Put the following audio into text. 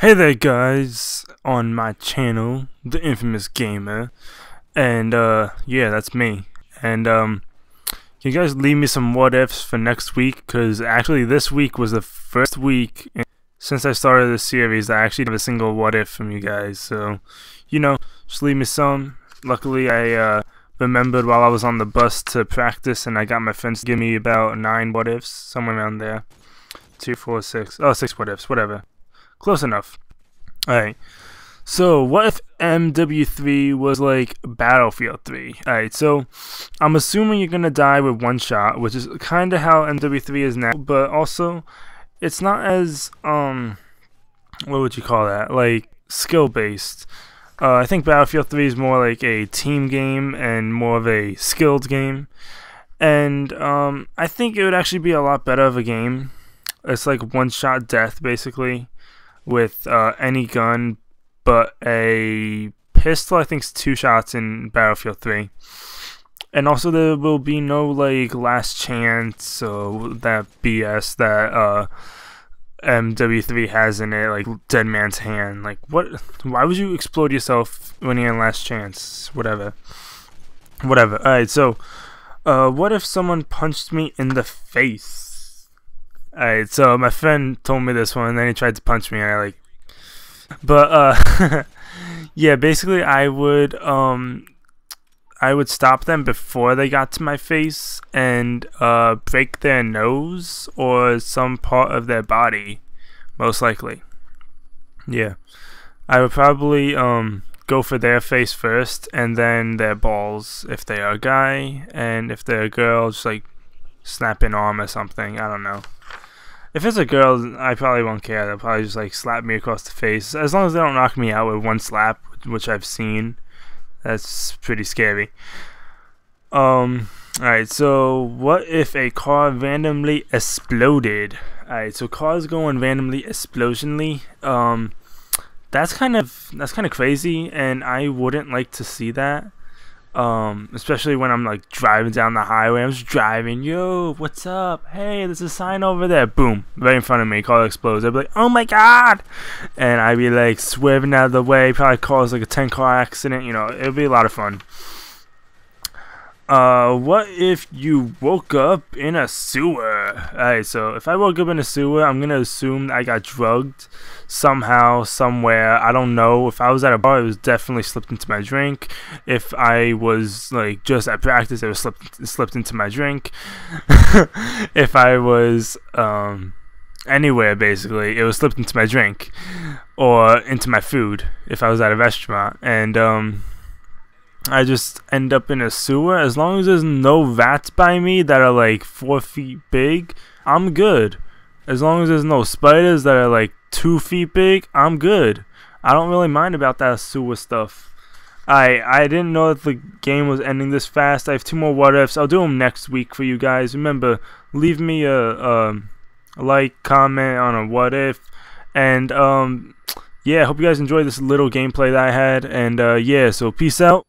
Hey there guys, on my channel, The Infamous Gamer, and uh, yeah, that's me, and um, can you guys leave me some what ifs for next week, because actually this week was the first week since I started this series I actually have a single what if from you guys, so, you know, just leave me some, luckily I uh, remembered while I was on the bus to practice, and I got my friends to give me about 9 what ifs, somewhere around there, two, four, six, oh, six what ifs, whatever. Close enough. Alright. So, what if MW3 was like Battlefield 3? Alright, so I'm assuming you're gonna die with one shot, which is kind of how MW3 is now, but also it's not as, um, what would you call that? Like, skill based. Uh, I think Battlefield 3 is more like a team game and more of a skilled game. And um, I think it would actually be a lot better of a game. It's like one shot death, basically with uh, any gun but a pistol. I think it's two shots in Battlefield 3. And also there will be no like last chance or that BS that uh, MW3 has in it, like Dead Man's Hand. Like what? Why would you explode yourself when you're in last chance? Whatever. Whatever. All right. So, uh, what if someone punched me in the face? Alright, so my friend told me this one, and then he tried to punch me, and I like. But uh, yeah, basically, I would um, I would stop them before they got to my face and uh, break their nose or some part of their body, most likely. Yeah, I would probably um go for their face first, and then their balls if they are a guy, and if they're a girl, just like snap an arm or something. I don't know. If it's a girl, I probably won't care. They'll probably just like slap me across the face. As long as they don't knock me out with one slap, which I've seen. That's pretty scary. Um, alright, so what if a car randomly exploded? Alright, so cars going randomly explosionally. Um, that's kind of that's kind of crazy, and I wouldn't like to see that. Um, especially when I'm like driving down the highway. I'm just driving, yo, what's up? Hey, there's a sign over there. Boom, right in front of me. Car explodes. I'd be like, oh my god, and I'd be like swerving out of the way. Probably cause like a 10 car accident. You know, it'd be a lot of fun. Uh, what if you woke up in a sewer? Alright, so if I woke up in a sewer, I'm gonna assume I got drugged somehow, somewhere. I don't know. If I was at a bar, it was definitely slipped into my drink. If I was like just at practice, it was slipped slipped into my drink. if I was um anywhere basically, it was slipped into my drink or into my food. If I was at a restaurant and um I just end up in a sewer. As long as there's no rats by me that are like four feet big, I'm good. As long as there's no spiders that are like two feet big, I'm good. I don't really mind about that sewer stuff. I I didn't know that the game was ending this fast. I have two more what ifs. I'll do them next week for you guys. Remember, leave me a, a, a like, comment on a what if, and um, yeah. Hope you guys enjoyed this little gameplay that I had. And uh, yeah, so peace out.